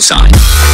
sign.